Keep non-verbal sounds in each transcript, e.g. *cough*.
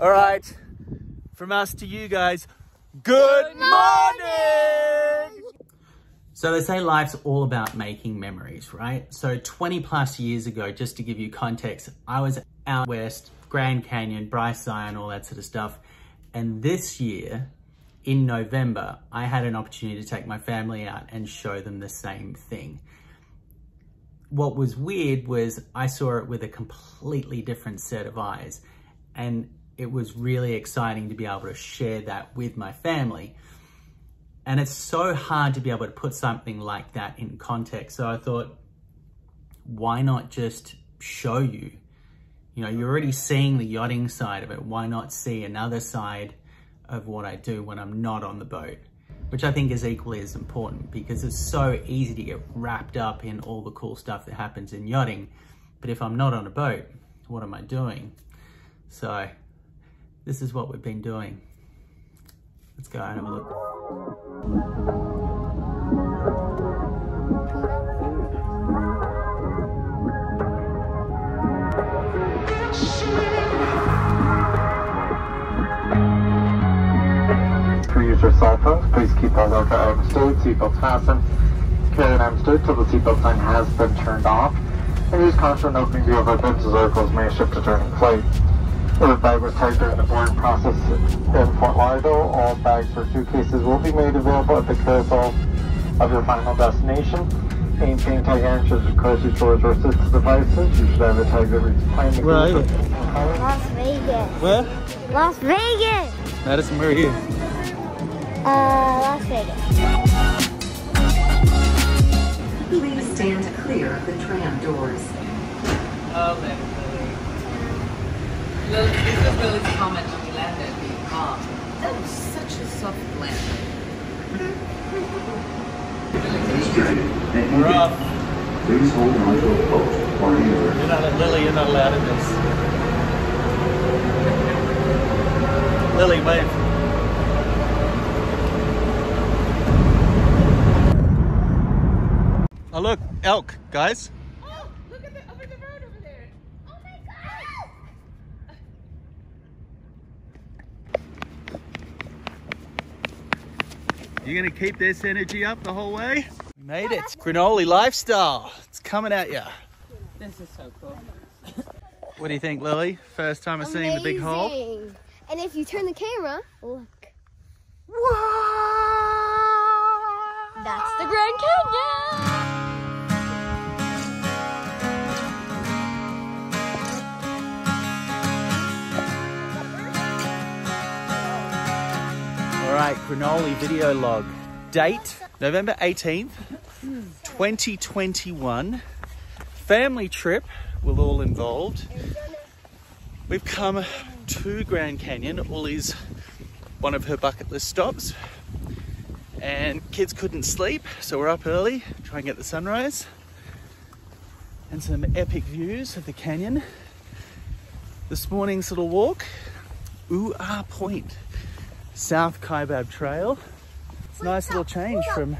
All right, from us to you guys, good morning! So they say life's all about making memories, right? So 20 plus years ago, just to give you context, I was out west, Grand Canyon, Bryce Zion, all that sort of stuff. And this year, in November, I had an opportunity to take my family out and show them the same thing. What was weird was I saw it with a completely different set of eyes. And it was really exciting to be able to share that with my family. And it's so hard to be able to put something like that in context. So I thought, why not just show you? You know, you're already seeing the yachting side of it. Why not see another side of what I do when I'm not on the boat? Which I think is equally as important because it's so easy to get wrapped up in all the cool stuff that happens in yachting. But if I'm not on a boat, what am I doing? So this is what we've been doing. Let's go and have a look. Use your cell phones, please keep our logo arms stowed, seatbelts fastened. Carry an arm till the seatbelt sign has been turned off. And use caution opening the overhead circles may shift to turning plate. If a bag was tagged during the boarding process in Fort Lauderdale, all bags or suitcases will be made available at the carousel of your final destination. Maintain tag answers of grocery stores or assistive devices. You should have a tag that reads plain. Where are you? Las Vegas. Where? Las Vegas. Madison, where are you? Uh, Las Vegas. Please stand clear of the tram doors. Oh, Lily. Lily, this was Lily's comment when we landed, being calm. That was such a soft landing. This We're off. Please hold on to a post or anchor. You're not, Lily, you're not allowed in this. Lily, wave. Oh look, elk, guys. Oh, look at the, over the road over there. Oh my god! You gonna keep this energy up the whole way? We made it. Granoli lifestyle. It's coming at you. This is so cool. What do you think, Lily? First time of seeing the big hole? And if you turn the camera, look. That's the Grand Canyon. Right, Granoli video log. Date November 18th, 2021. Family trip we're all involved. We've come to Grand Canyon. Uli's one of her bucket list stops. And kids couldn't sleep, so we're up early, try and get the sunrise. And some epic views of the canyon. This morning's little walk, Ooh Ah Point. South Kaibab Trail. It's a nice little change from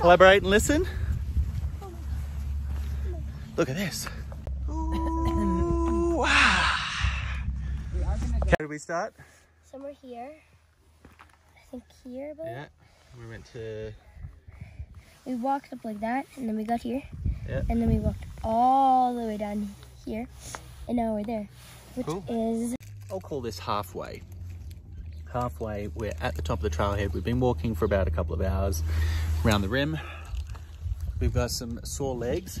collaborate and listen. Look at this. Ooh, *coughs* ah. How did we start? Somewhere here. I think here, but we went to. we walked up like that, and then we got here, Yeah. and then we walked all the way down here, and now we're there, which Cool. is I'll call this halfway. Halfway, we're at the top of the trailhead. We've been walking for about a couple of hours around the rim. We've got some sore legs.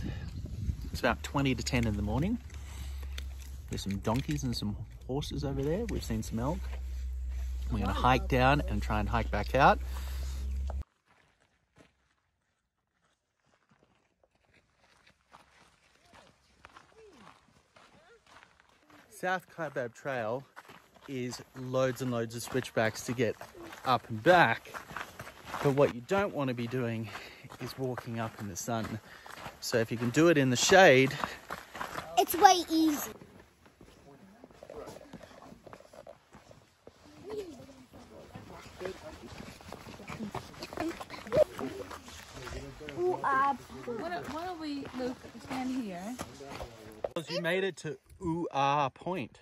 It's about 20 to 10 in the morning. There's some donkeys and some horses over there. We've seen some elk. We're gonna hike down and try and hike back out. South Kaibab Trail is loads and loads of switchbacks to get up and back. But what you don't want to be doing is walking up in the sun. So if you can do it in the shade, it's way easy. Ooh, ah, Why don't, why don't we, Luke, stand here? you made it to Ooh Ah Point.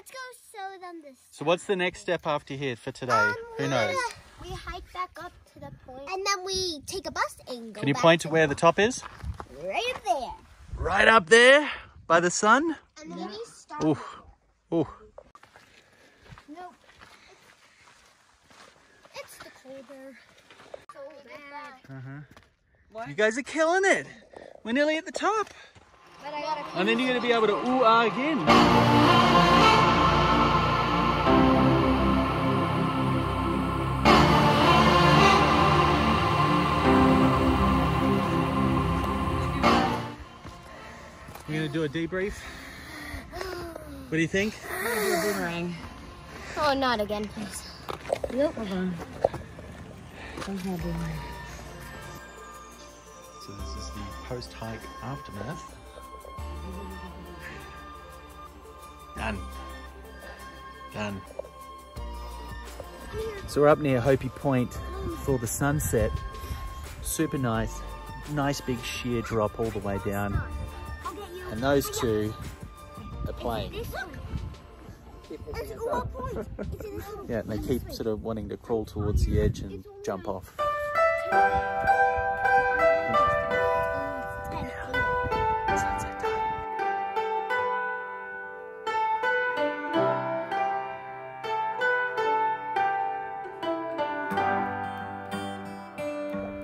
Yeah, well, let's go so goes on this. So what's the next step after here for today? Um, Who knows? gonna- We hike back up to the point, and then we take a bus and go. Can you back point to where the top is? Right there, Right up there by the sun. and then we start. Ooh, ooh. Nope. It's the colder. So bad. You guys are killing it. We're nearly at the top. But I gotta. And then you're going to be able to ooh ah again. To do a debrief. What do you think? Boomerang. Oh, not again, please. Yep. Hold on. Where's my boomerang? So this is the post-hike aftermath. Done. Done. So we're up near Hopi Point for the sunset. Super nice. Nice big sheer drop all the way down. I'll get you. And those two are playing. This one. It's all point. It's in this one. Yeah, and they keep sort of wanting to crawl towards the edge and jump off. Sunset time.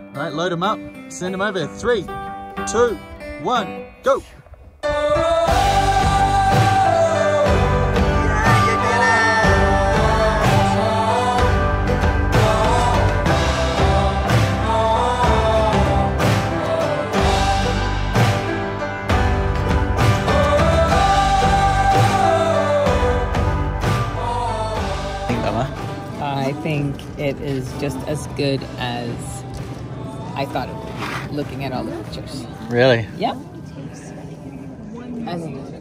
All right, load them up. Send them over. Three, two, one, go. I think it is just as good as I thought it would be, looking at all the pictures. Really? Yep. I think it's